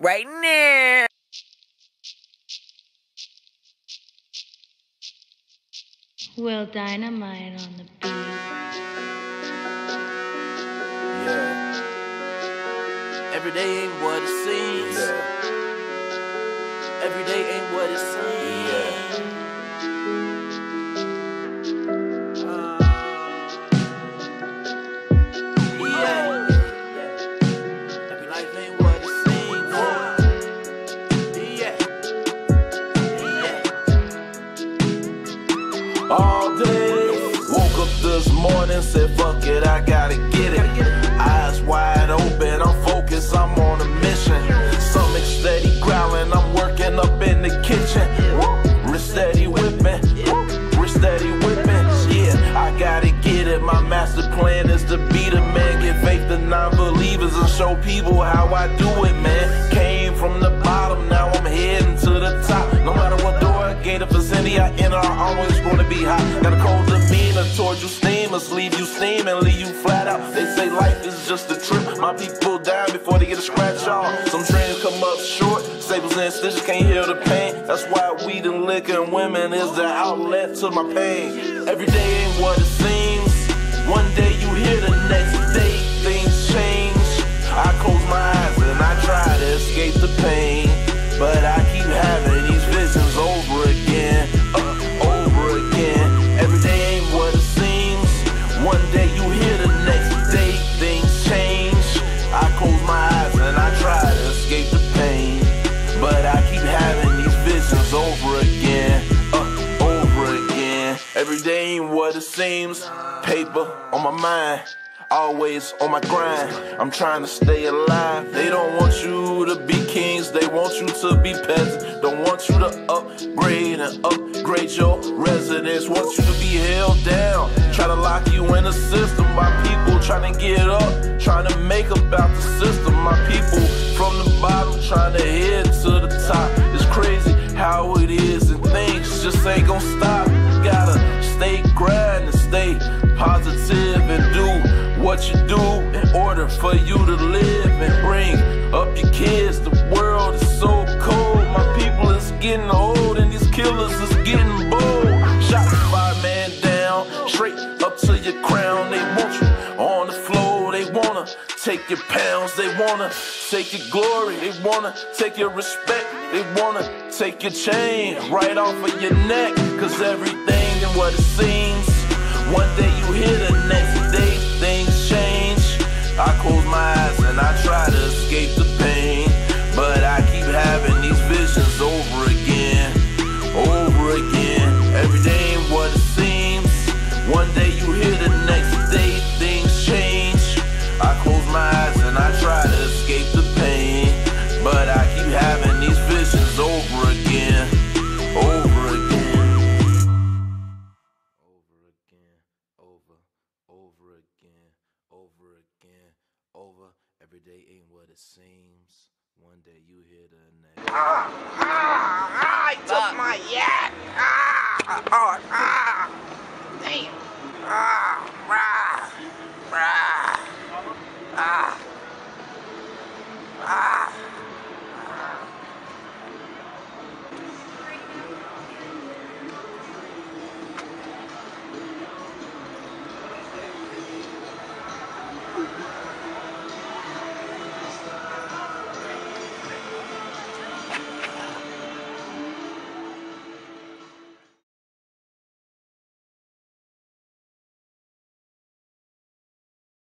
right now. Will Dynamite on the beat. Yeah. Every day ain't what it seems. Morning, said, fuck it, I gotta get it. Eyes wide open, I'm focused, I'm on a mission. Stomach steady growling, I'm working up in the kitchen. Wrist steady whipping, wrist steady whipping. Yeah, I gotta get it. My master plan is to be the man, give faith to non believers and show people how I do it, man. Came from the bottom, now I'm heading to the top. No matter what door, gate, or vicinity I enter, I'm always gonna be hot. Got a cold demeanor towards you, steamers, leave you steaming, leave you flat out. They say life is just a trip. My people die before they get a scratch off. Some dreams come up short, staples and stitches can't heal the pain. That's why weed and liquor and women is the outlet to my pain. Every day ain't what it seems. One day you hear the next day what it seems. Paper on my mind. Always on my grind, I'm trying to stay alive. They don't want you to be kings, they want you to be peasants. Don't want you to upgrade and upgrade your residence. Want you to be held down, try to lock you in the system. My people trying to get up, trying to make about the system. To your crown. They want you on the floor, they wanna take your pounds, they wanna take your glory, they wanna take your respect, they wanna take your chain right off of your neck. Cause everything and what it seems. You hear the next day things change. I close my eyes and I try to escape the pain. But I keep having these visions over again, over again. Over again, over, over again, over again, over. Every day ain't what it seems. One day you hear the next. I took my yak. Ah, oh, ah,